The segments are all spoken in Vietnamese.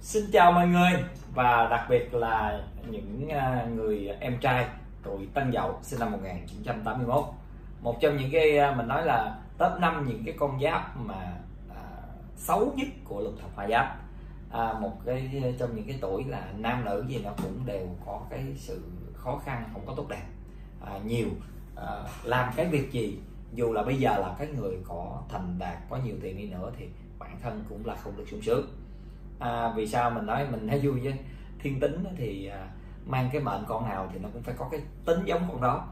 Xin chào mọi người và đặc biệt là những à, người em trai tuổi Tân Dậu sinh năm 1981 một trong những cái à, mình nói là top 5 những cái con giáp mà à, xấu nhất của lục thập hòa giáp. À, một cái à, trong những cái tuổi là nam nữ gì nó cũng đều có cái sự khó khăn không có tốt đẹp. À, nhiều à, làm cái việc gì dù là bây giờ là cái người có thành đạt có nhiều tiền đi nữa thì bản thân cũng là không được sung sướng à, vì sao mình nói mình thấy vui với thiên tính thì à, mang cái mệnh con nào thì nó cũng phải có cái tính giống con đó.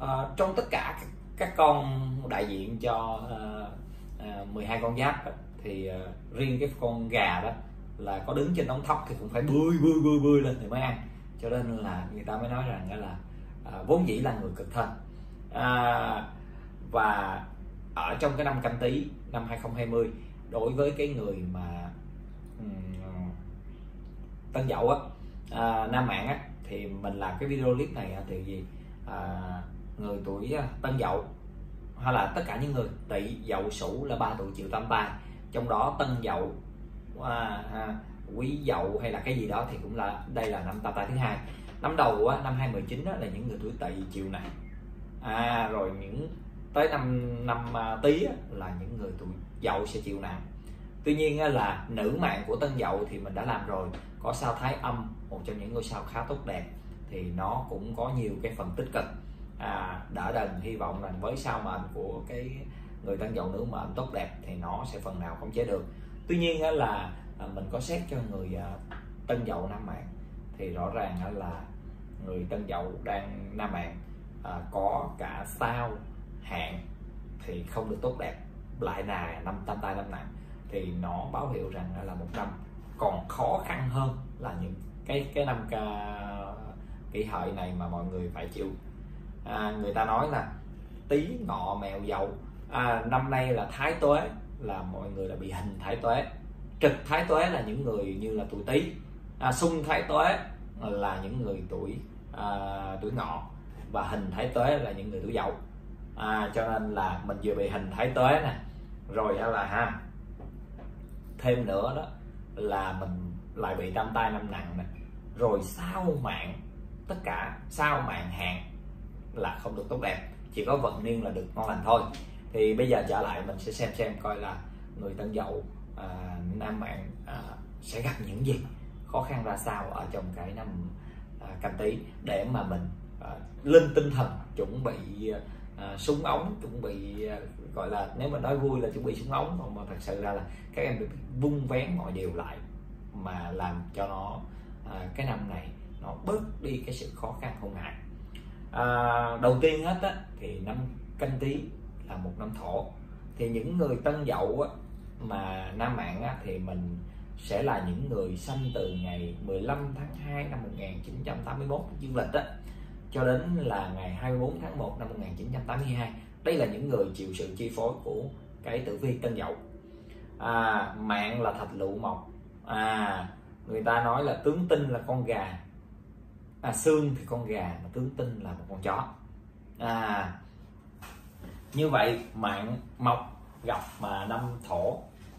À, trong tất cả các, các con đại diện cho à, à, 12 con giáp đó, thì à, riêng cái con gà đó là có đứng trên đống thóc thì cũng phải bươi bươi bươi bươi lên thì mới ăn. Cho nên là người ta mới nói rằng là à, vốn dĩ là người cực thân. À, và ở trong cái năm canh tí năm 2020 đối với cái người mà Ờ, tân dậu á à, nam mạng á thì mình làm cái video clip này à, thì gì? À, người tuổi à, tân dậu hay là tất cả những người tỵ dậu sửu là ba tuổi chịu tam tai. Trong đó tân dậu à, à, quý dậu hay là cái gì đó thì cũng là đây là năm tam tai thứ hai. Năm đầu á, năm 2019 đó là những người tuổi tỵ chịu nặng à rồi những tới năm năm à, tý là những người tuổi dậu sẽ chịu nặng tuy nhiên là nữ mạng của tân dậu thì mình đã làm rồi. Có sao thái âm một trong những ngôi sao khá tốt đẹp thì nó cũng có nhiều cái phần tích cực. À, đỡ đần hy vọng rằng với sao mệnh của cái người tân dậu nữ mệnh tốt đẹp thì nó sẽ phần nào khống chế được. Tuy nhiên là à, mình có xét cho người à, tân dậu nam mạng thì rõ ràng là người tân dậu đang nam mạng à, có cả sao hạn thì không được tốt đẹp. Lại là năm tam tai năm nặng thì nó báo hiệu rằng là một năm còn khó khăn hơn là những cái cái năm ca kỷ hợi này mà mọi người phải chịu. À, người ta nói là tí ngọ mèo dậu. À, năm nay là thái tuế là mọi người là bị hình thái tuế. Trực thái tuế là những người như là tuổi tý. À, xung thái tuế là những người tuổi à, tuổi ngọ và hình thái tuế là những người tuổi dậu. À, cho nên là mình vừa bị hình thái tuế nè rồi là ha thêm nữa đó là mình lại bị tam tai năm nặng này, rồi sau mạng tất cả sau mạng hạn là không được tốt đẹp chỉ có vận niên là được ngon lành thôi. Thì bây giờ trở lại mình sẽ xem xem coi là người tân dậu à, nam mạng à, sẽ gặp những gì khó khăn ra sao ở trong cái năm à, canh tí để mà mình à, lên tinh thần chuẩn bị à, À, súng ống chuẩn bị à, gọi là nếu mà nói vui là chuẩn bị súng ống còn mà thật sự ra là các em được vung vén mọi điều lại mà làm cho nó à, cái năm này nó bớt đi cái sự khó khăn không ngại à, đầu tiên hết á, thì năm canh tí là một năm thổ. Thì những người tân dậu á, mà nam mạng á, thì mình sẽ là những người sinh từ ngày 15 tháng 2 năm 1981 dương lịch á, cho đến là ngày 24 tháng 1 năm 1982 đây là những người chịu sự chi phối của cái tử vi tân dậu. À, mạng là thạch lụ mộc. À người ta nói là tướng tinh là con gà. À xương thì con gà mà tướng tinh là một con chó. À như vậy mạng mộc gặp mà năm thổ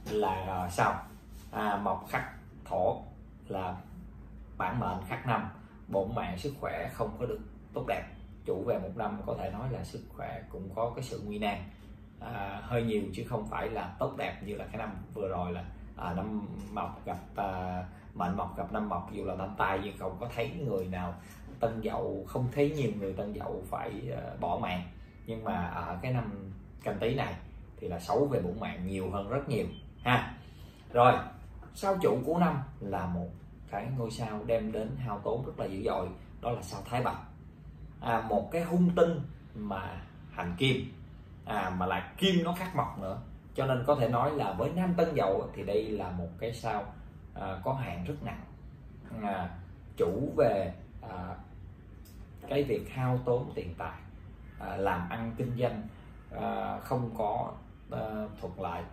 là sao? À, mộc khắc thổ là bản mệnh khắc năm. Bổn mạng sức khỏe không có được tốt đẹp. Chủ về một năm có thể nói là sức khỏe cũng có cái sự nguy nan. À, hơi nhiều chứ không phải là tốt đẹp như là cái năm vừa rồi là à, năm mọc gặp à, mệnh mọc gặp năm mọc dù là năm tài nhưng không có thấy người nào tân dậu không thấy nhiều người tân dậu phải à, bỏ mạng. Nhưng mà ở cái năm canh tí này thì là xấu về bổn mạng nhiều hơn rất nhiều ha. Rồi sao chủ của năm là một cái ngôi sao đem đến hao tốn rất là dữ dội đó là sao thái bạch à, một cái hung tinh mà hành kim. À, mà lại kim nó khắc mộc nữa. Cho nên có thể nói là với nam tân dậu thì đây là một cái sao à, có hạn rất nặng. À, chủ về à, cái việc hao tốn tiền tài à, làm ăn kinh doanh à, không có à, thuận lợi.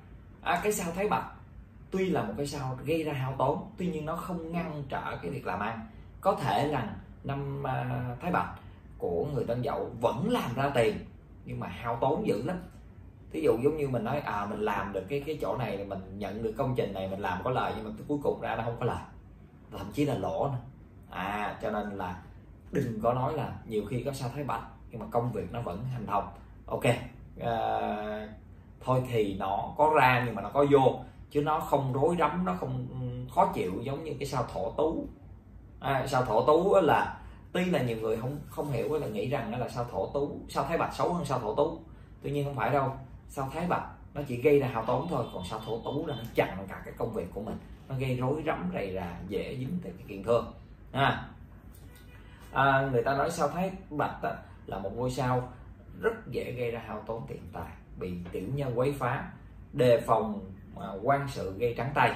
À, cái sao thái bạch tuy là một cái sao gây ra hao tốn tuy nhiên nó không ngăn trở cái việc làm ăn. Có thể rằng năm à, thái bạch của người tân dậu vẫn làm ra tiền nhưng mà hao tốn dữ lắm. Thí dụ giống như mình nói à mình làm được cái cái chỗ này mình nhận được công trình này mình làm có lời nhưng mà cuối cùng ra nó không có lời. Thậm chí là lỗ nữa. À cho nên là đừng có nói là nhiều khi có sao thái bạch nhưng mà công việc nó vẫn hành động. Ok à, thôi thì nó có ra nhưng mà nó có vô chứ nó không rối rắm nó không ừ, khó chịu giống như cái sao thổ tú. À, sao thổ tú là tuy là nhiều người không không hiểu là nghĩ rằng là sao thổ tú sao thái bạch xấu hơn sao thổ tú. Tuy nhiên không phải đâu sao thái bạch nó chỉ gây ra hao tốn thôi còn sao thổ tú là nó chặn cả cái công việc của mình. Nó gây rối rắm rầy là dễ dính tới cái kiện thương. À, à, người ta nói sao thái bạch á, là một ngôi sao rất dễ gây ra hao tốn tiền tài bị tiểu nhân quấy phá đề phòng à, quan sự gây trắng tay.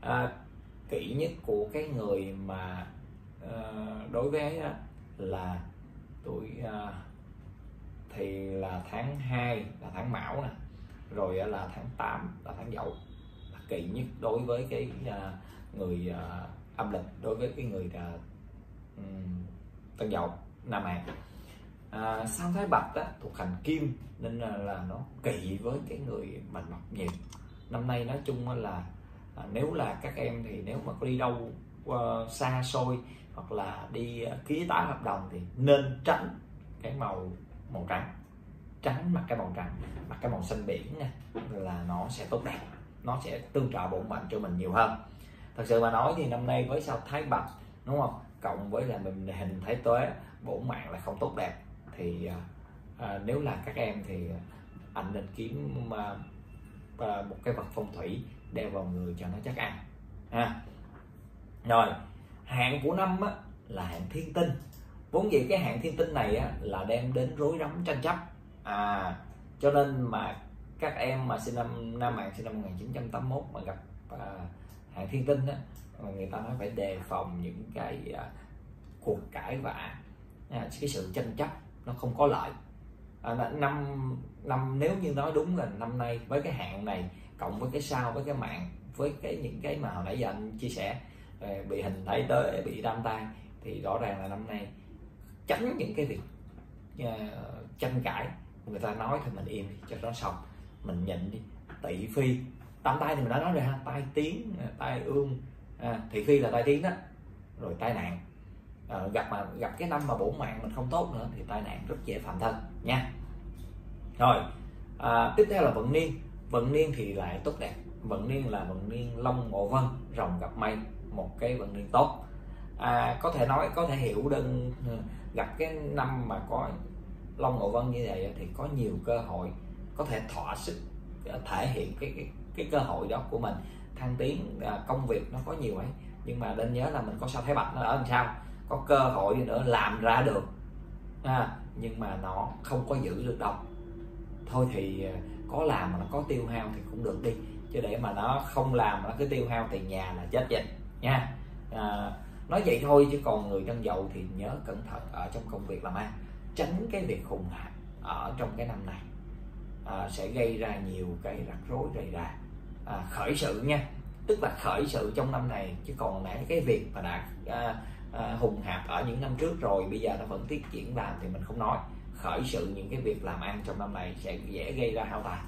À, kỹ nhất của cái người mà Ờ, đối với á, là tuổi ờ, thì là tháng 2 là tháng mão nè rồi là tháng 8 là tháng dậu. Là kỳ nhất đối với cái ờ, người âm lịch đối với cái người à, tân dậu nam mạng à, sao thái bạch á, thuộc hành kim nên là, là nó kỵ với cái người mình mộc nhiều năm nay nói chung là à, nếu là các em thì nếu mà có đi đâu uh, xa xôi hoặc là đi ờ, ký tải hợp đồng thì nên tránh cái màu màu trắng. Tránh mặc cái màu trắng mặc cái màu xanh biển nha là nó sẽ tốt đẹp nó sẽ tương trợ bổn mệnh cho mình nhiều hơn. Thật sự mà nói thì năm nay với sao thái bạch đúng không? Cộng với là mình hình thái tuế bổn mạng là không tốt đẹp thì à, nếu là các em thì anh nên kiếm mà, à, một cái vật phong thủy đeo vào người cho nó chắc ăn ha. Rồi hạn của năm á, là hạn thiên tinh. Vốn dĩ cái hạn thiên tinh này á, là đem đến rối rắm tranh chấp. À cho nên mà các em mà sinh năm nam mạng sinh năm 1981 mà gặp à, hạn thiên tinh á người ta nói phải đề phòng những cái à, cuộc cãi vã à, cái sự tranh chấp nó không có lợi. À, năm năm nếu như nói đúng là năm nay với cái hạn này cộng với cái sao với cái mạng với cái những cái mà hồi nãy giờ anh chia sẻ bị hình thái tới bị đam tai thì rõ ràng là năm nay tránh những cái việc uh, tranh cãi. Người ta nói thì mình im cho nó xong. Mình nhịn đi. Tỷ phi tam tai thì mình đã nói rồi ha tai tiếng ờ, tai ương à, thị phi là tai tiếng đó. Rồi tai nạn. À, gặp mà gặp cái năm mà bổ mạng mình không tốt nữa thì tai nạn rất dễ phạm thân nha. Rồi à, tiếp theo là vận niên. Vận niên thì lại tốt đẹp. Vận niên là vận niên long ngộ vân rồng gặp mây một cái vận niên tốt. À, có thể nói có thể hiểu đơn ừ, gặp cái năm mà có long ngộ vân như vậy thì có nhiều cơ hội có thể thỏa sức ờ, thể hiện cái cái, cái cơ hội đó của mình. Thăng tiến à, công việc nó có nhiều ấy nhưng mà nên nhớ là mình có sao thái bạch nó ở làm sao? Có cơ hội nữa làm ra được. À, nhưng mà nó không có giữ được đâu. Thôi thì ờ, có làm mà nó có tiêu hao thì cũng được đi chứ để mà nó không làm mà nó cứ tiêu hao tiền nhà là chết dịch nha. À, nói vậy thôi chứ còn người dân dầu thì nhớ cẩn thận ở trong công việc làm ăn tránh cái việc khùng hạp ở trong cái năm này. À, sẽ gây ra nhiều cái rắc rối rầy rà à, khởi sự nha tức là khởi sự trong năm này chứ còn nãy cái việc mà đã à, à, hùng hạp ở những năm trước rồi bây giờ nó vẫn tiếp diễn làm thì mình không nói. Khởi sự những cái việc làm ăn trong năm này sẽ dễ gây ra hao tài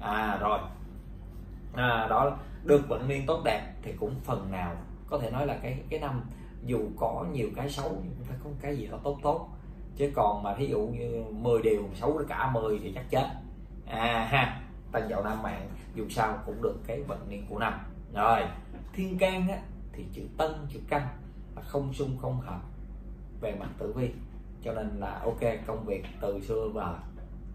à rồi. À, đó được vận niên tốt đẹp thì cũng phần nào có thể nói là cái cái năm dù có nhiều cái xấu nhưng phải có cái gì đó tốt tốt. Chứ còn mà thí dụ như 10 điều xấu cả 10 thì chắc chết. À ha tân dậu năm mạng dù sao cũng được cái vận niên của năm. Rồi thiên can á, thì chữ tân chữ căn là không xung không hợp về mặt tử vi. Cho nên là ok công việc từ xưa và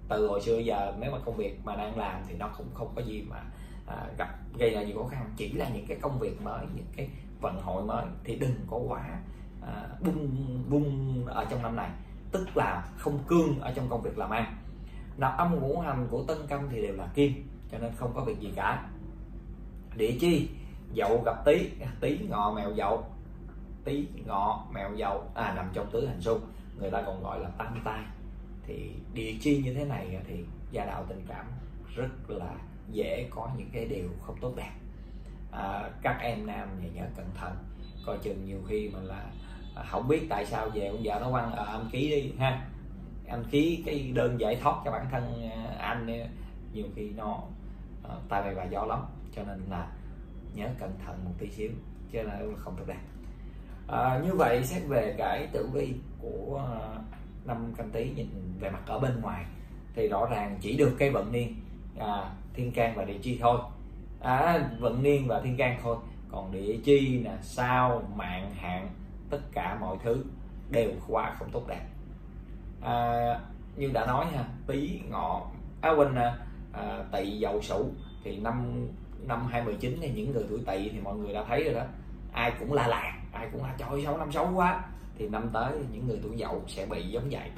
từ hồi xưa giờ nếu mà công việc mà đang làm thì nó cũng không có gì mà à, gặp gây ra nhiều khó khăn. Chỉ là những cái công việc mới những cái vận hội mới thì đừng có quá à, bung bung ở trong năm này. Tức là không cương ở trong công việc làm ăn. Nạp âm ngũ hành của tân canh thì đều là kim cho nên không có việc gì cả. Địa chi? Dậu gặp tý. Tý ngọ mèo dậu. Tý ngọ mèo dậu. À nằm trong tứ hành xung người ta còn gọi là tam tai. Thì địa chi như thế này thì gia đạo tình cảm rất là dễ có những cái điều không tốt đẹp. À, các em nam thì nhớ cẩn thận. Coi chừng nhiều khi mà là à, không biết tại sao về ông vợ nó quăng à, anh ký đi ha. Anh ký cái đơn giải thoát cho bản thân à, anh nhiều khi nó à, tai bay bà gió lắm. Cho nên là nhớ cẩn thận một tí xíu chứ là không tốt đẹp. À, như vậy xét về cái tử vi của à, năm canh tí nhìn về mặt ở bên ngoài thì rõ ràng chỉ được cái vận niên à, thiên can và địa chi thôi. À, vận niên và thiên can thôi. Còn địa chi là sao mạng hạn tất cả mọi thứ đều quá không tốt đẹp. À, như đã nói ha tý ngọ à, á quên à, tỵ dậu sửu thì năm năm 2019 thì những người tuổi tỵ thì mọi người đã thấy rồi đó. Ai cũng la lạc ai cũng là trời xấu năm xấu quá. Thì năm tới những người tuổi dậu sẽ bị giống vậy.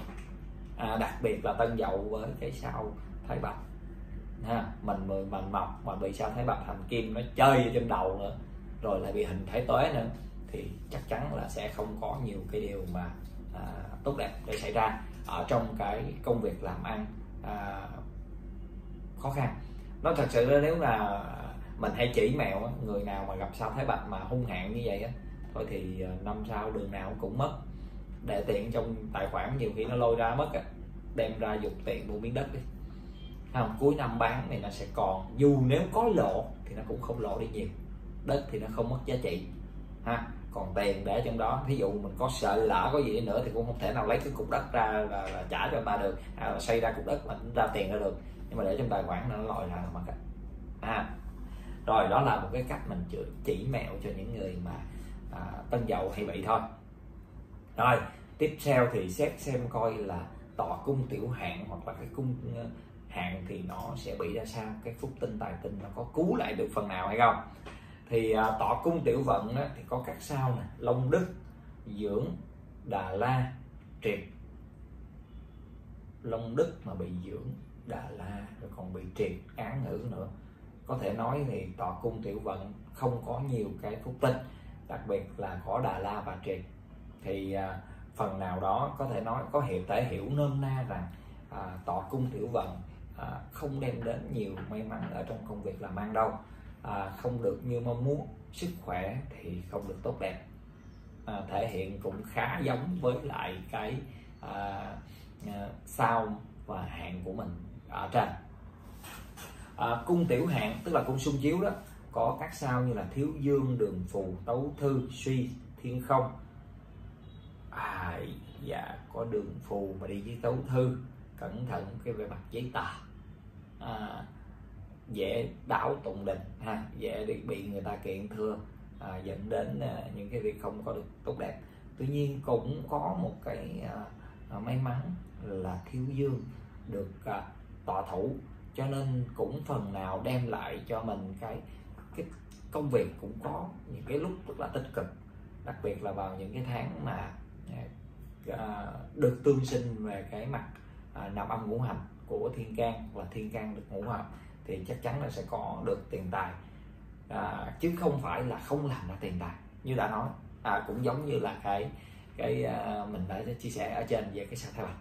À, đặc biệt là tân dậu với cái sao thái bạch ha mình mười mình mọc mà bị sao thái bạch thành kim nó chơi trên đầu nữa rồi lại bị hình thái tuế nữa thì chắc chắn là sẽ không có nhiều cái điều mà à, tốt đẹp để xảy ra ở trong cái công việc làm ăn à, khó khăn. Nó thật sự nếu là mình hay chỉ mèo người nào mà gặp sao thái bạch mà hung hạn như vậy á thôi thì à, năm sau đường nào cũng mất. Để tiền trong tài khoản nhiều khi nó lôi ra mất đem ra dùng tiền mua miếng đất đi không cuối năm bán thì nó sẽ còn. Dù nếu có lộ thì nó cũng không lộ đi nhiều. Đất thì nó không mất giá trị ha. Còn tiền để trong đó ví dụ mình có sợ lỡ có gì nữa thì cũng không thể nào lấy cái cục đất ra là, là trả cho người ta được. À, xây ra cục đất mà ra tiền ra được. Nhưng mà để trong tài khoản nó lòi ra là mất à rồi đó là một cái cách mình chỉ mẹo cho những người mà à, tân dầu hay bị thôi. Rồi tiếp theo thì xét xem coi là tọa cung tiểu hạn hoặc là cái cung hạn thì nó sẽ bị ra sao cái phúc tinh tài tinh nó có cứu lại được phần nào hay không. Thì à, tọa cung tiểu vận á, thì có các sao nè long đức dưỡng đà la triệt. Long đức mà bị dưỡng đà la rồi còn bị triệt án ngữ nữa. Có thể nói thì tọa cung tiểu vận không có nhiều cái phúc tinh đặc biệt là có đà la và triệt. Thì à, phần nào đó có thể nói có hiệu thể hiểu nôm na rằng à, tọa cung tiểu vận à, không đem đến nhiều may mắn ở trong công việc làm ăn đâu. À, không được như mong muốn sức khỏe thì không được tốt đẹp. À, thể hiện cũng khá giống với lại cái à, à, sao và hạn của mình ở trên. À, cung tiểu hạn tức là cung xung chiếu đó có các sao như là thiếu dương đường phù tấu thư suy thiên không. À dạ có đường phù mà đi với tấu thư cẩn thận cái về mặt giấy tờ à, dễ đảo tụng đình ha dễ bị người ta kiện thưa à, dẫn đến à, những cái việc không có được tốt đẹp. Tuy nhiên cũng có một cái à, à, may mắn là thiếu dương được à, tọa thủ cho nên cũng phần nào đem lại cho mình cái cái công việc cũng có những cái lúc rất là tích cực đặc biệt là vào những cái tháng mà à, được tương sinh về cái mặt à, nạp âm ngũ hành của thiên can và thiên can được ngũ hợp thì chắc chắn là sẽ có được tiền tài. À, chứ không phải là không làm ra tiền tài như đã nói. À, cũng giống như là cái cái à, mình đã chia sẻ ở trên về cái sao thái bạch.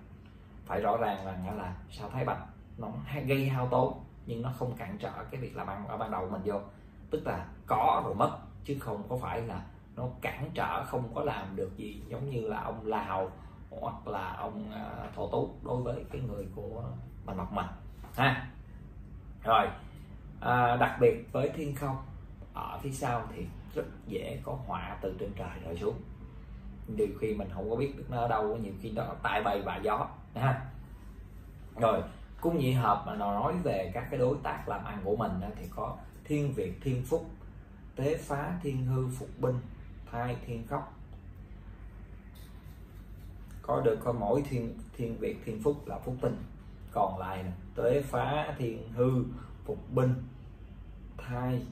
Phải rõ ràng là là sao thái bạch nó gây hao tốn nhưng nó không cản trở cái việc làm ăn ở ban đầu mình vô. Tức là có rồi mất chứ không có phải là nó cản trở không có làm được gì giống như là ông lào hoặc là ông à, thổ tú đối với cái người của mình mặt mình ha. Rồi. À, đặc biệt với thiên không ở phía sau thì rất dễ có họa từ trên trời rơi xuống. Nhiều khi mình không có biết được nó ở đâu nhiều khi đó tại bầy và gió. Ha. Rồi cung nhị hợp mà nói về các cái đối tác làm ăn của mình thì có thiên việt thiên phúc tế phá thiên hư phục binh thai thiên khóc. Có được có mỗi thiên thiên việt thiên phúc là phúc tinh còn lại nè tuế phá thiên hư phục binh thai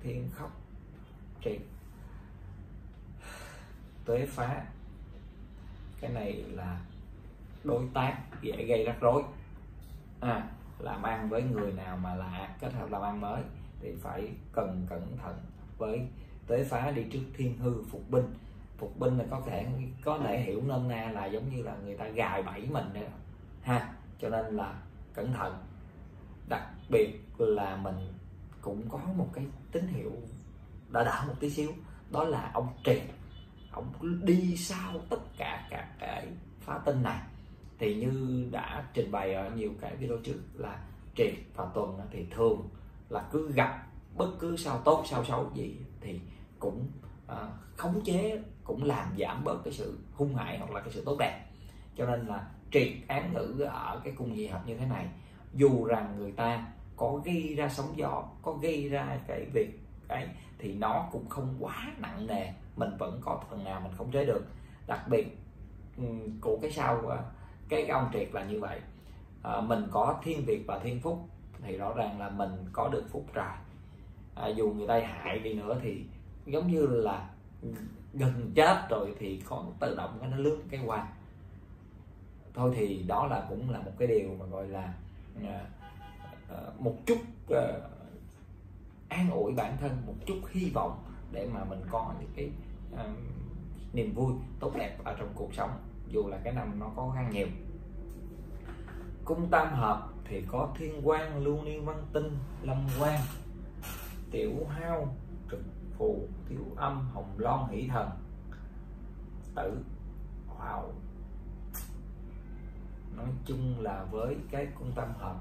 thiên khóc triệt. Tuế phá cái này là đối tác dễ gây rắc rối. À, làm ăn với người nào mà lạ kết hợp làm ăn mới thì phải cần cẩn thận với tế phá đi trước thiên hư phục binh. Phục binh là có thể có thể hiểu nôm na là giống như là người ta gài bẫy mình nữa. Ha cho nên là cẩn thận. Đặc biệt là mình cũng có một cái tín hiệu đã đỡ một tí xíu đó là ông triệt ông đi sau tất cả các cái phá tin này. Thì như đã trình bày ở nhiều cái video trước là triệt và tuần thì thường là cứ gặp bất cứ sao tốt sao xấu gì thì cũng uh, khống chế cũng làm giảm bớt cái sự hung hại hoặc là cái sự tốt đẹp. Cho nên là triệt án ngữ ở cái cung nhị hợp như thế này. Dù rằng người ta có gây ra sóng gió có gây ra cái việc ấy thì nó cũng không quá nặng nề. Mình vẫn có phần nào mình khống chế được. Đặc biệt ừ, của cái sau ờ, cái ông triệt là như vậy. À, mình có thiên việt và thiên phúc thì rõ ràng là mình có được phúc trời à, dù người ta hại đi nữa thì giống như là gần chết rồi thì có tự động nó lướt cái qua thôi thì đó là cũng là một cái điều mà gọi là à, à, một chút à, an ủi bản thân một chút hy vọng để mà mình có những cái uh, niềm vui tốt đẹp ở trong cuộc sống dù là cái năm nó có khăn nhiều. Cung tam hợp thì có thiên quan lưu niên văn tinh lâm quan tiểu hao trực phù thiếu âm hồng loan hỷ thần tử wow nói chung là với cái cung tâm hợp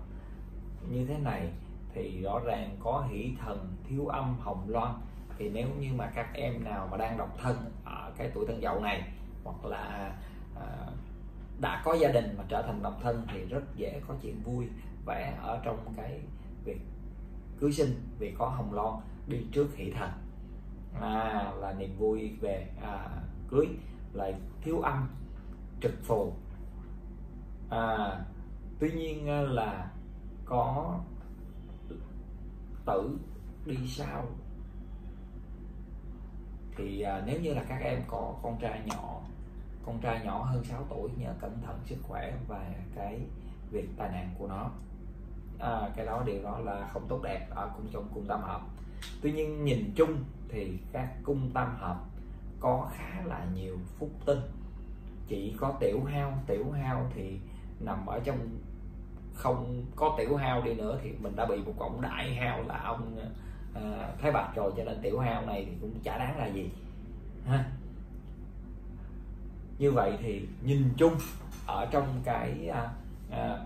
như thế này thì rõ ràng có hỷ thần thiếu âm hồng loan. Thì nếu như mà các em nào mà đang độc thân ở cái tuổi tân dậu này hoặc là à, đã có gia đình mà trở thành độc thân thì rất dễ có chuyện vui vẻ ở trong cái việc cưới sinh vì có hồng loan đi trước hỷ thần. À, là niềm vui về à, cưới lại thiếu âm trực phù à, tuy nhiên ờ, là có tử đi sau. Thì à, nếu như là các em có con trai nhỏ con trai nhỏ hơn 6 tuổi nhớ cẩn thận sức khỏe và cái việc tai nạn của nó. À, cái đó điều đó là không tốt đẹp ở cung trong cung tam hợp. Tuy nhiên nhìn chung thì các cung tam hợp có khá là nhiều phúc tinh. Chỉ có tiểu hao tiểu hao thì nằm ở trong không có tiểu hao đi nữa thì mình đã bị một cộng đại hao là ông à, thái bạch rồi cho nên tiểu hao này thì cũng chả đáng là gì. Ha. Như vậy thì nhìn chung ở trong cái à, à,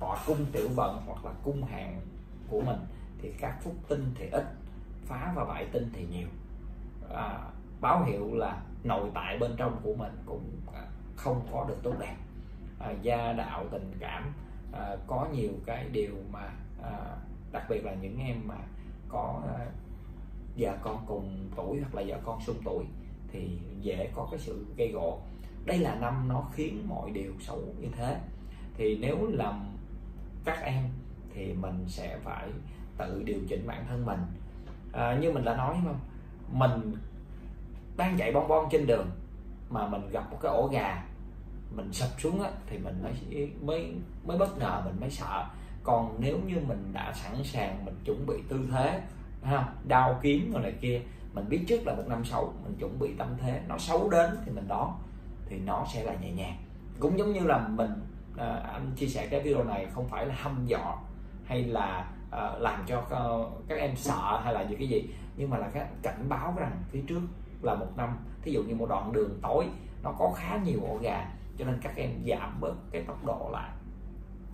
tọa cung tiểu vận hoặc là cung hàng của mình thì các phúc tinh thì ít phá và bại tinh thì nhiều. À, báo hiệu là nội tại bên trong của mình cũng à, không có được tốt đẹp à, gia đạo tình cảm à, có nhiều cái điều mà à, đặc biệt là những em mà có à, vợ con cùng tuổi hoặc là vợ con xung tuổi thì dễ có cái sự gây gỗ đây là năm nó khiến mọi điều xấu như thế. Thì nếu làm các em thì mình sẽ phải tự điều chỉnh bản thân mình. À, như mình đã nói không? Mình đang chạy bon bon trên đường mà mình gặp một cái ổ gà mình sập xuống á, thì mình mới mới mới bất ngờ mình mới sợ. Còn nếu như mình đã sẵn sàng mình chuẩn bị tư thế ha đao kiếm rồi này kia mình biết trước là một năm xấu mình chuẩn bị tâm thế nó xấu đến thì mình đón thì nó sẽ là nhẹ nhàng. Cũng giống như là mình à, anh chia sẻ cái video này không phải là hăm dọ hay là à, làm cho ờ, các em sợ hay là gì cái gì nhưng mà là cái cảnh báo rằng phía trước là một năm. Thí dụ như một đoạn đường tối nó có khá nhiều ổ gà cho nên các em giảm bớt cái tốc độ lại.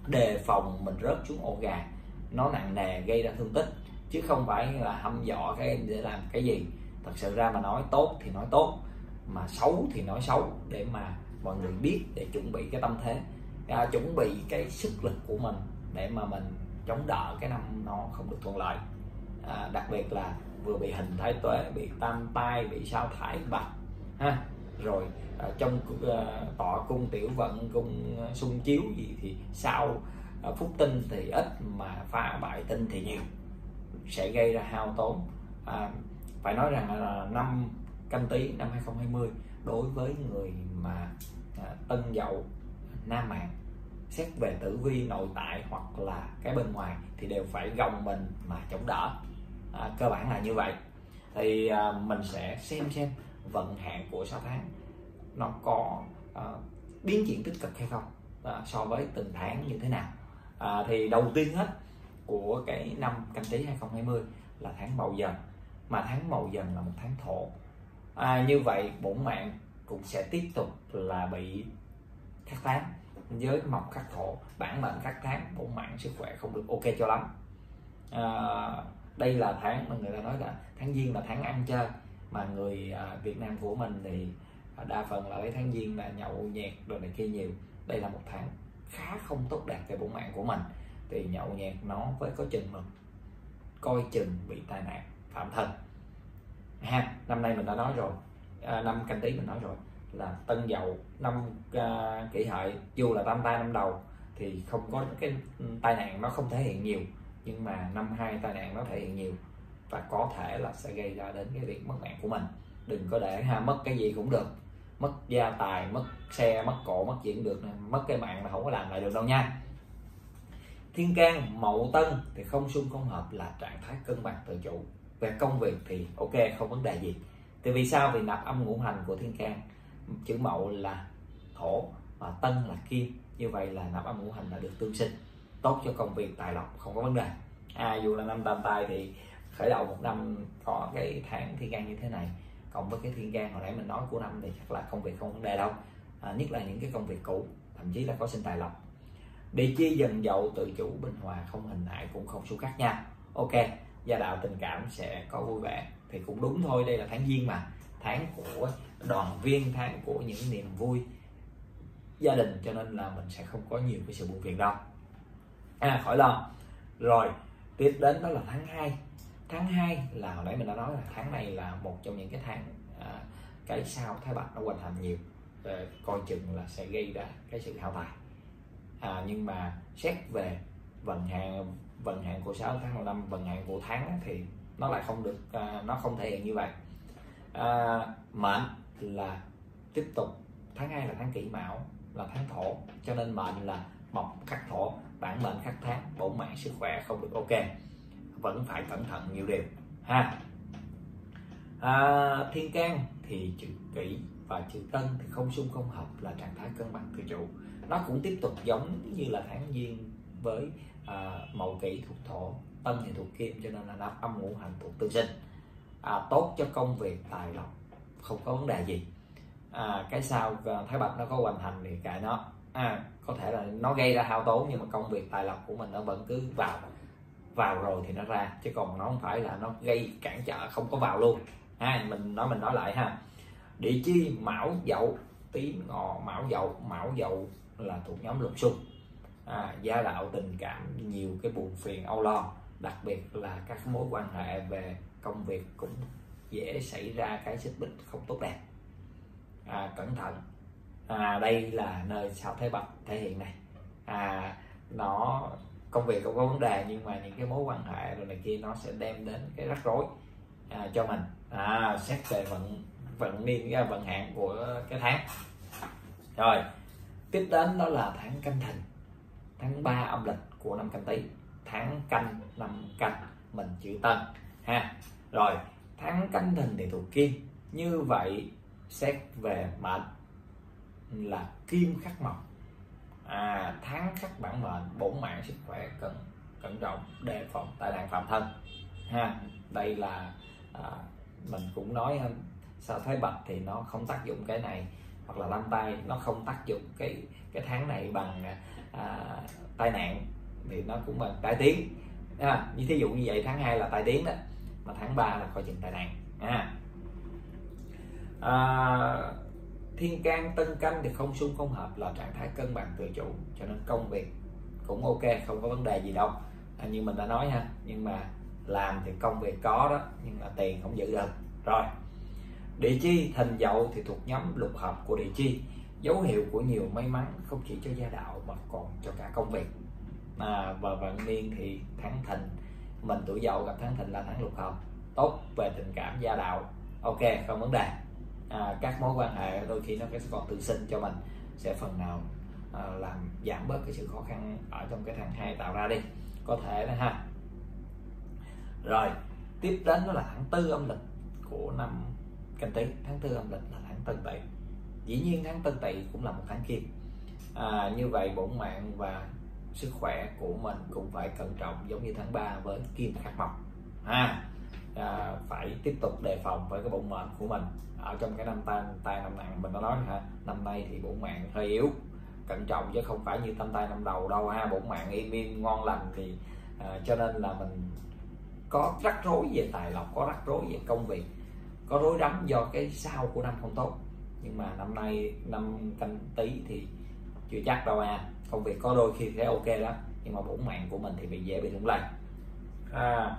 Đề phòng mình rớt xuống ổ gà. Nó nặng nề gây ra thương tích. Chứ không phải là hăm dọ các em để làm cái gì. Thật sự ra mà nói tốt thì nói tốt mà xấu thì nói xấu để mà mọi người biết để chuẩn bị cái tâm thế. À, chuẩn bị cái sức lực của mình để mà mình chống đỡ cái năm nó không được thuận lợi. À, đặc biệt là vừa bị hình thái tuế bị tam tai bị sao thải bạch ha rồi à, trong à, tọa cung tiểu vận cung à, xung chiếu gì thì sau à, phúc tinh thì ít mà phá bại tinh thì nhiều. Sẽ gây ra hao tốn. À, phải nói rằng là năm canh tí năm 2020 đối với người mà à, tân dậu nam mạng xét về tử vi nội tại hoặc là cái bên ngoài thì đều phải gồng mình mà chống đỡ. À, cơ bản là như vậy. Thì à, mình sẽ xem xem vận hạn của 6 tháng nó có uh, biến chuyển tích cực hay không uh, so với từng tháng như thế nào. Uh, thì đầu tiên hết của cái năm canh tí 2020 là tháng mậu dần mà tháng mậu dần là một tháng thổ. À, như vậy bổn mạng cũng sẽ tiếp tục là bị khắc tháng với mộc khắc thổ. Bản mệnh khắc tháng bổn mạng sức khỏe không được ok cho lắm. À, đây là tháng mà người ta nói là tháng giêng là tháng ăn chơi mà người à, Việt Nam của mình thì à, đa phần là lấy tháng giêng là nhậu nhẹt rồi này kia nhiều. Đây là một tháng khá không tốt đẹp về bổn mạng của mình. Thì nhậu nhẹt nó với có chừng mực coi chừng bị tai nạn phạm thân. Ha năm nay mình đã nói rồi à, năm canh tí mình nói rồi là tân dậu năm à, kỷ hợi dù là tam tai năm đầu thì không có cái ừ, tai nạn nó không thể hiện nhiều. Nhưng mà năm hai tai nạn nó thể hiện nhiều và có thể là sẽ gây ra đến cái việc mất mạng của mình. Đừng có để ha, mất cái gì cũng được. Mất gia tài, mất xe, mất cổ, mất chuyện được mất cái mạng là không có làm lại được đâu nha. Thiên can, mậu tân thì không xung không hợp là trạng thái cân bằng tự chủ. Về công việc thì ok, không vấn đề gì. Thì vì sao? Vì nạp âm ngũ hành của thiên can. Chữ mậu là thổ và tân là kim. Như vậy là nạp âm ngũ hành là được tương sinh. Tốt cho công việc, tài lộc, không có vấn đề. À dù là năm tam tai thì khởi đầu một năm có cái tháng thiên can như thế này cộng với cái thiên can hồi nãy mình nói của năm thì chắc là công việc không vấn đề đâu. À, nhất là những cái công việc cũ thậm chí là có sinh tài lộc. Địa chi dần dậu tự chủ bình hòa không hình hại cũng không xung khắc nha. Ok gia đạo tình cảm sẽ có vui vẻ. Thì cũng đúng thôi đây là tháng giêng mà. Tháng của đoàn viên tháng của những niềm vui gia đình cho nên là mình sẽ không có nhiều cái sự buồn phiền đâu. À khỏi lo. Rồi tiếp đến đó là tháng 2 tháng 2 là hồi nãy mình đã nói là tháng này là một trong những cái tháng à, cái sao thái bạch nó hoành thành nhiều à, coi chừng là sẽ gây ra cái sự hao tài. À, nhưng mà xét về vận hạn vận hạn của 6 tháng đầu năm vận hạn của tháng thì nó lại không được à, nó không thể hiện như vậy. À, mệnh là tiếp tục tháng 2 là tháng kỷ mão là tháng thổ cho nên mệnh là mộc khắc thổ bản mệnh khắc tháng bổn mạng sức khỏe không được ok vẫn phải cẩn thận nhiều điều. Ha. À, thiên can thì chữ kỷ và chữ tân thì không xung không hợp là trạng thái cân bằng tự chủ. Nó cũng tiếp tục giống như là tháng giêng với à, mậu kỷ thuộc thổ tân thì thuộc kim cho nên là năm âm ngũ hành thuộc tương sinh. À, tốt cho công việc tài lộc không có vấn đề gì. À, cái sao à, thái bạch nó có hoàn thành thì kệ nó. À, có thể là nó gây ra hao tốn nhưng mà công việc tài lộc của mình nó vẫn cứ vào vào rồi thì nó ra chứ còn nó không phải là nó gây cản trở không có vào luôn. Ha mình nói mình nói lại ha. Địa chi mão dậu tí ngọ mão dậu. Mão dậu là thuộc nhóm lục xung à, gia đạo tình cảm nhiều cái buồn phiền âu lo. Đặc biệt là các mối quan hệ về công việc cũng dễ xảy ra cái xích bích không tốt đẹp. À, cẩn thận. À, đây là nơi sao thế bạch thể hiện này. À, nó công việc không có vấn đề nhưng mà những cái mối quan hệ rồi này kia nó sẽ đem đến cái rắc rối à, cho mình. À, xét về vận vận niên cái vận hạn của cái tháng. Rồi tiếp đến đó là tháng canh thìn tháng 3 âm lịch của năm canh tí tháng canh năm canh mình chữ tân ha. Rồi tháng canh thìn thì thuộc kim. Như vậy xét về mệnh là kim khắc mộc à, tháng khắc bản mệnh bổn mạng sức khỏe cần cẩn trọng đề phòng tai nạn phạm thân. Ha đây là à, mình cũng nói sao thái bạch thì nó không tác dụng cái này hoặc là lâm tay nó không tác dụng cái cái tháng này bằng à, tai nạn thì nó cũng bằng tai tiếng. À, như thí dụ như vậy tháng 2 là tai tiếng đó mà tháng 3 là coi chừng tai nạn. À, à thiên can tân canh thì không xung không hợp là trạng thái cân bằng tự chủ cho nên công việc cũng ok không có vấn đề gì đâu. À, như mình đã nói ha nhưng mà làm thì công việc có đó nhưng mà tiền không giữ được. Rồi địa chi thìn dậu thì thuộc nhóm lục hợp của địa chi. Dấu hiệu của nhiều may mắn không chỉ cho gia đạo mà còn cho cả công việc. À, và vận niên thì tháng thìn mình tuổi dậu gặp tháng thìn là tháng lục hợp. Tốt về tình cảm gia đạo. Ok không vấn đề à, các mối quan hệ đôi khi nó sẽ còn tự sinh cho mình sẽ phần nào à, làm giảm bớt cái sự khó khăn ở trong cái tháng hai tạo ra đi. Có thể đó ha. Rồi tiếp đến đó là tháng tư âm lịch của năm canh tí. Tháng tư âm lịch là tháng tân tỵ. Dĩ nhiên tháng tân tỵ cũng là một tháng kim à, như vậy bổn mạng và sức khỏe của mình cũng phải cẩn trọng giống như tháng 3 với kim khắc mộc. À, à, phải tiếp tục đề phòng với cái bổn mệnh của mình. Ở trong cái năm tan tan năm nặng mình đã nói ha năm nay thì bổn mạng hơi yếu cẩn trọng chứ không phải như tâm tay năm đầu đâu ha. Bổn mạng im im ngon lành thì à, cho nên là mình có rắc rối về tài lộc có rắc rối về công việc có rối rắm do cái sau của năm không tốt. Nhưng mà năm nay năm canh tí thì chưa chắc đâu à công việc có đôi khi thấy ok đó nhưng mà bổn mạng của mình thì bị dễ bị lung lay. À,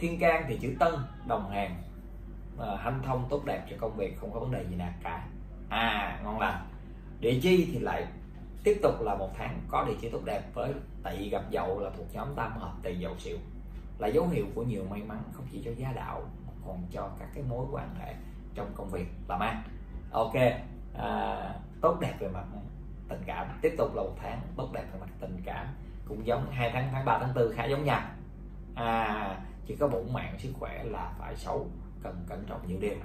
thiên can thì chữ tân đồng hàng. À, hanh thông tốt đẹp cho công việc không có vấn đề gì nào cả à ngon lành. Địa chi thì lại tiếp tục là một tháng có địa chi tốt đẹp với tỵ gặp dậu là thuộc nhóm tam hợp tỵ dậu xỉu. Là dấu hiệu của nhiều may mắn không chỉ cho gia đạo mà còn cho các cái mối quan hệ trong công việc. Làm ăn ok à, tốt đẹp về mặt tình cảm. Tiếp tục là một tháng tốt đẹp về mặt tình cảm. Cũng giống hai tháng tháng 3 tháng 4 khá giống nhau. À chỉ có bổn mạng, sức khỏe là phải xấu, cần cẩn trọng nhiều điều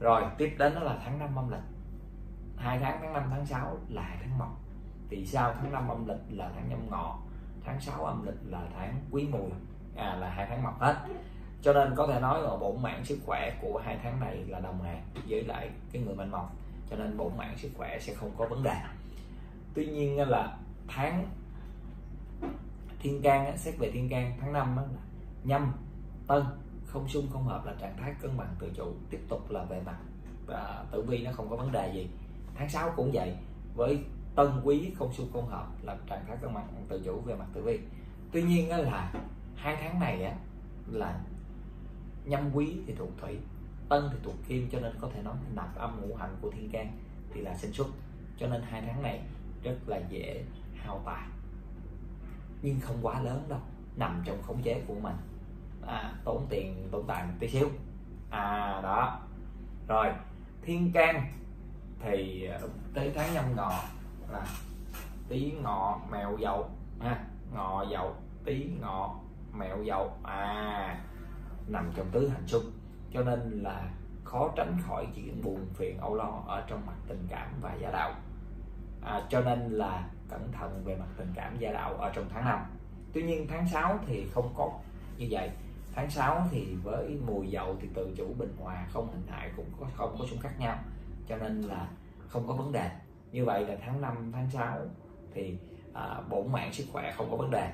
rồi, tiếp đến đó là tháng 5 âm lịch. Hai tháng tháng 5 tháng 6 là hai tháng mộc thì sao tháng 5 âm lịch là tháng nhâm ngọ, tháng 6 âm lịch là tháng quý mùi. À là hai tháng mộc hết. Cho nên có thể nói là bổn mạng, sức khỏe của hai tháng này là đồng hàng với lại cái người mệnh mộc cho nên bổn mạng, sức khỏe sẽ không có vấn đề. Tuy nhiên là tháng thiên can xét về thiên can tháng 5 là nhâm tân. Không xung không hợp là trạng thái cân bằng tự chủ tiếp tục là về mặt à, tử vi nó không có vấn đề gì. Tháng 6 cũng vậy với tân quý không xung không hợp là trạng thái cân bằng tự chủ về mặt tử vi. Tuy nhiên là hai tháng này á, là nhâm quý thì thuộc thủy tân thì thuộc kim cho nên có thể nói nạp âm ngũ hành của thiên can thì là sinh xuất. Cho nên hai tháng này rất là dễ hao tài nhưng không quá lớn đâu nằm trong khống chế của mình à, tốn tiền tốn tài một tí xíu. À đó. Rồi thiên can thì ờ, tới tháng nhâm ngọ là tí ngọ mèo dậu ha ngọ dậu tí ngọ mèo dậu. À nằm trong tứ hành xung cho nên là khó tránh khỏi chuyện buồn phiền âu lo ở trong mặt tình cảm và gia đạo. À, cho nên là cẩn thận về mặt tình cảm gia đạo ở trong tháng 5 tuy nhiên tháng 6 thì không có như vậy tháng 6 thì với mùi dầu thì tự chủ bình hòa không hình hại cũng có không có xung khắc nhau. Cho nên là không có vấn đề. Như vậy là tháng 5 tháng 6 thì à, bổn mạng sức khỏe không có vấn đề.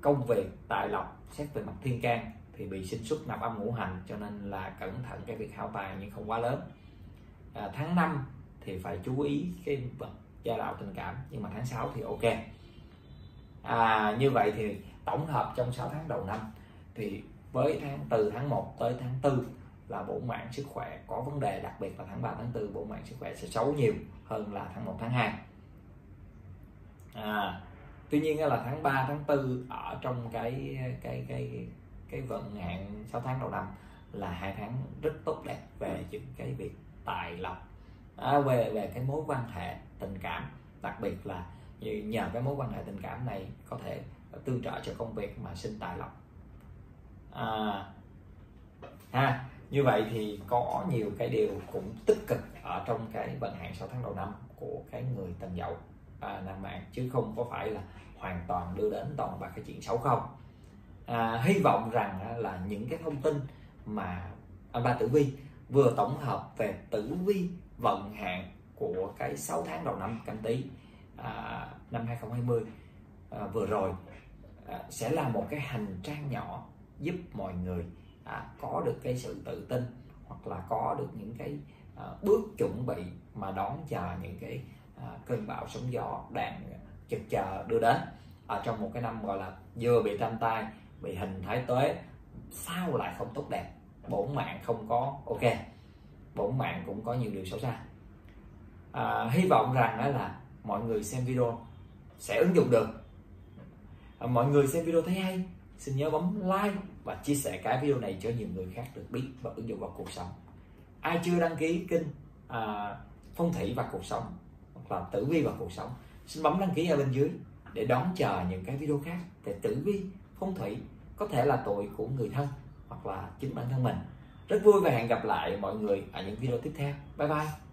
Công việc tài lộc xét về mặt thiên can thì bị sinh xuất nạp âm ngũ hành cho nên là cẩn thận cái việc hao tài nhưng không quá lớn. À, tháng 5 thì phải chú ý cái vật gia đạo tình cảm nhưng mà tháng 6 thì ok. À, như vậy thì tổng hợp trong 6 tháng đầu năm thì với tháng từ tháng 1 tới tháng 4 là bộ mạng sức khỏe có vấn đề đặc biệt là tháng 3 tháng 4 bộ mạng sức khỏe sẽ xấu nhiều hơn là tháng 1 tháng 2 à, tuy nhiên là tháng 3 tháng 4 ở trong cái cái cái cái vận hạn 6 tháng đầu năm là hai tháng rất tốt đẹp về những cái việc tài lộc. À, về về cái mối quan hệ tình cảm đặc biệt là nhờ cái mối quan hệ tình cảm này có thể tương trợ cho công việc mà sinh tài lộc à, ha như vậy thì có nhiều cái điều cũng tích cực ở trong cái vận hạn 6 tháng đầu năm của cái người tần dậu à, nam mạng chứ không có phải là hoàn toàn đưa đến toàn và cái chuyện xấu không? À, hy vọng rằng là những cái thông tin mà anh ba tử vi vừa tổng hợp về tử vi vận hạn của cái 6 tháng đầu năm canh tí à, năm 2020 à, vừa rồi à, sẽ là một cái hành trang nhỏ giúp mọi người à, có được cái sự tự tin hoặc là có được những cái à, bước chuẩn bị mà đón chờ những cái à, cơn bão sóng gió đang chực chờ đưa đến. Ở trong một cái năm gọi là vừa bị tam tai bị hình thái tuế sao lại không tốt đẹp? Bổn mạng không có ok bổn mạng cũng có nhiều điều xấu xa. À, hy vọng rằng đó là mọi người xem video sẽ ứng dụng được. À, mọi người xem video thấy hay xin nhớ bấm like và chia sẻ cái video này cho nhiều người khác được biết và ứng dụng vào cuộc sống. Ai chưa đăng ký kênh à, phong thủy và cuộc sống hoặc là tử vi và cuộc sống xin bấm đăng ký ở bên dưới để đón chờ những cái video khác về tử vi phong thủy có thể là tội của người thân hoặc là chính bản thân mình. Rất vui và hẹn gặp lại mọi người ở những video tiếp theo. Bye bye.